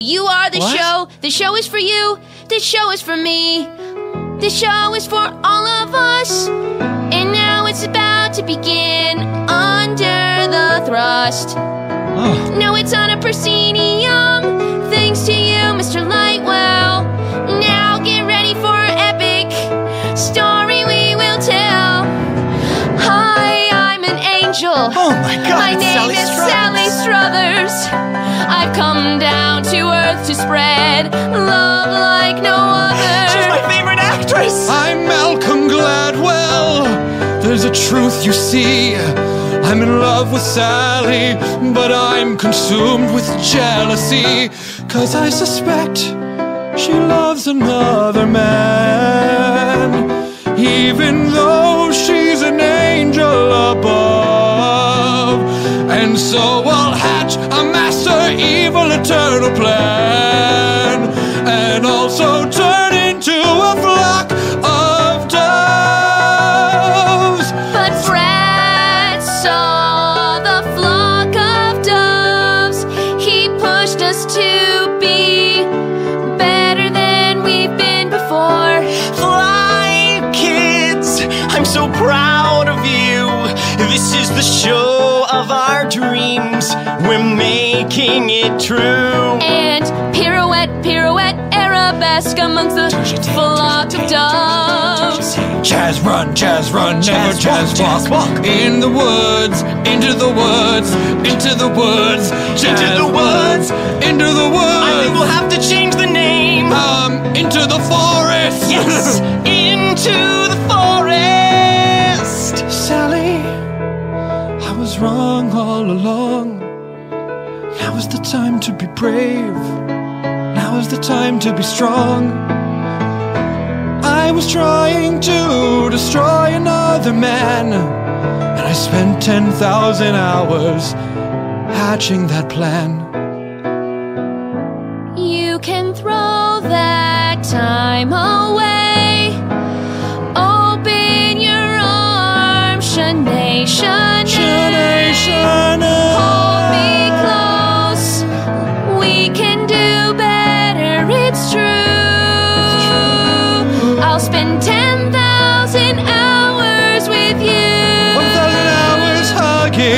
You are the What? show. The show is for you. The show is for me. The show is for all of us. And now it's about to begin under the thrust. Oh, Now it's on a proscenium. Angel. oh my God! My name Sally is Struthers. Sally Struthers. I've come down to earth to spread love like no other. She's my favorite actress. I'm Malcolm Gladwell. There's a truth you see. I'm in love with Sally, but I'm consumed with jealousy. Cause I suspect she loves another man. Even And so I'll hatch a master evil eternal plan. And also turn into a flock of doves. But Fred saw the flock of doves. He pushed us to be better than we've been before. Fly, kids! I'm so proud of you. This is the show of our dreams. We're making it true. And pirouette, pirouette, arabesque amongst the flock of doves. Jazz run, jazz run, never Jazz jazz, walk, jazz walk. walk. In the woods, into the woods, into the woods, jazz the woods. into the woods. I think we'll have to change the name. um, into the forest. Yes, into the all along. Now is the time to be brave. Now is the time to be strong. I was trying to destroy another man, and I spent 10,000 hours hatching that plan. You can throw that time away.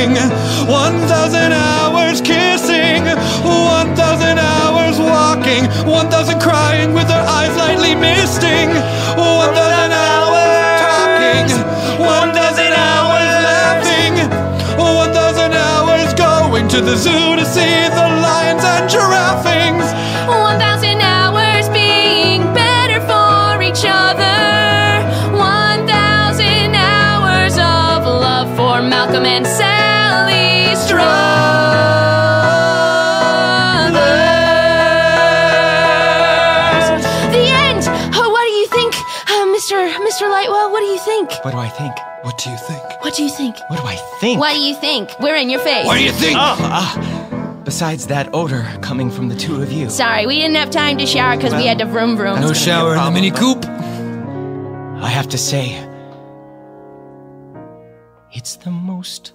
Hugging, 1,000 hours kissing, 1,000 hours walking, 1,000 crying with her eyes lightly misting, 1,000 hours talking, 1,000 hours laughing, 1,000 hours going to the zoo to see the lions and giraffings. 1,000 hours being better for each other. 1,000 hours of love for Malcolm and Sally Mr. Mr. Lightwell? What do you think? What do I think? What do you think? What do you think? What do I think? What do you think? We're in your face. What do you think? Oh, ah. Besides that odor coming from the two of you. Sorry, we didn't have time to shower because we had to vroom vroom. no shower in the Mini Coop. I have to say, it's the most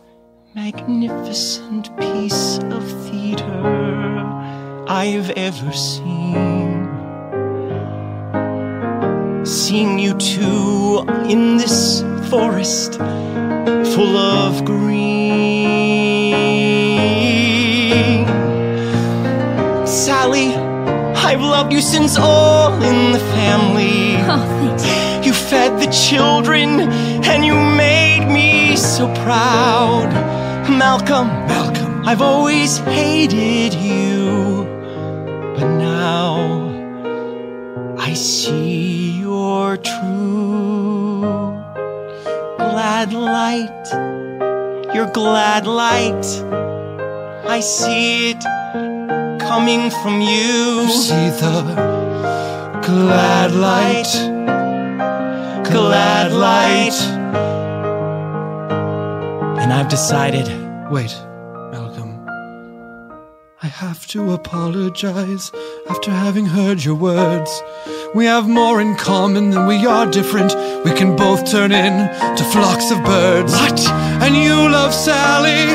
magnificent piece of theater I've ever seen. Seeing you two in this forest full of green. Sally, I've loved you since all in the family. Oh, thanks. You fed the children and you made me so proud. Malcolm, Malcolm, I've always hated you. But now I see your true glad light. Your glad light. I see it coming from you. See the glad light. glad light. And I've decided Wait, Malcolm. I have to apologize after having heard your words. We have more in common than we are different. We can both turn into flocks of birds. What? And you love Sally.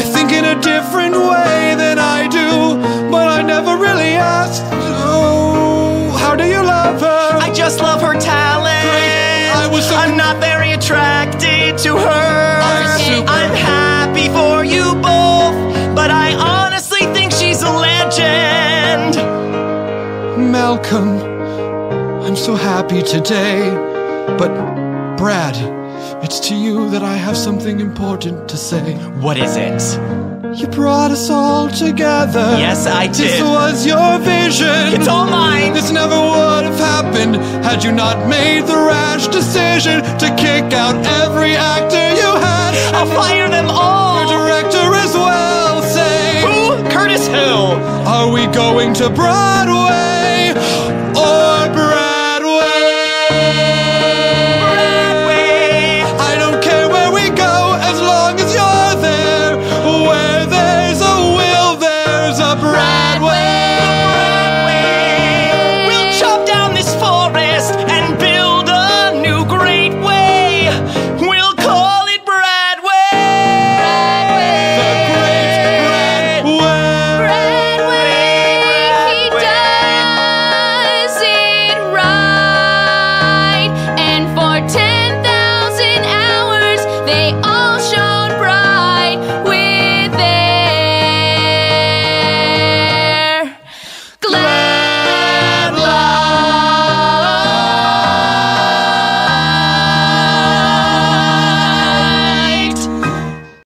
I think in a different way than I do. But I never really asked. Oh, how do you love her? I just love her talent. I was so- I'm not very attracted to her. I'm super- I'm happy for you both, but I honestly think she's a legend. Malcolm, I'm so happy today. But, Brad, it's to you that I have something important to say. What is it? You brought us all together. Yes, I did. This was your vision. It's all mine. This never would have happened had you not made the rash decision to kick out every actor you had. I'll fire them all. Your director as well. Say, Who? Curtis who? are we going to Broadway?